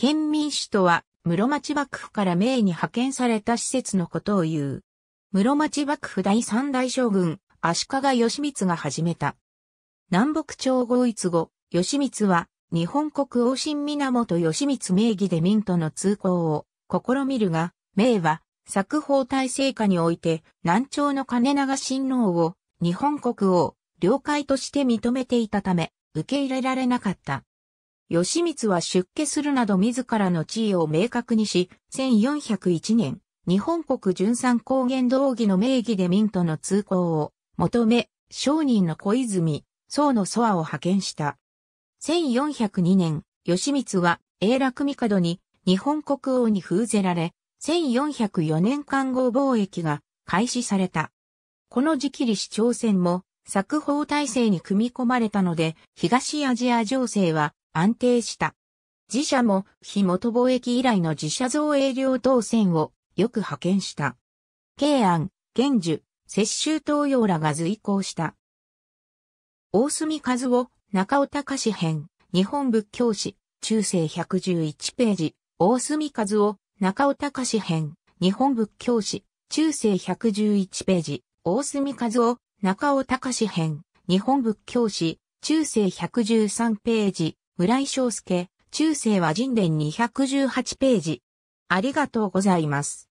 県民主とは、室町幕府から明に派遣された施設のことを言う。室町幕府第三代将軍、足利義満が始めた。南北朝合一後、義満は、日本国王神源義満名義で民との通行を試みるが、明は、作法体制下において、南朝の金長親王を日本国王、領海として認めていたため、受け入れられなかった。義満は出家するなど自らの地位を明確にし、1401年、日本国純三高原道義の名義で民との通行を求め、商人の小泉、宋の祖和を派遣した。1402年、義満は永楽帝に日本国王に封ぜられ、1404年間合貿易が開始された。この時期李氏朝鮮も作法体制に組み込まれたので、東アジア情勢は安定した。自社も非元貿易以来の自社造営領当選をよく派遣した。慶安、玄樹、摂州東洋らが随行した。大隅和夫、中尾隆史編、日本仏教史、中世111ページ、大隅和夫、中尾隆史編、日本仏教史、中世111ページ、大隅和夫、中尾隆史編、日本仏教史、中世113ページ、村井翔介、中世は人伝218ページ。ありがとうございます。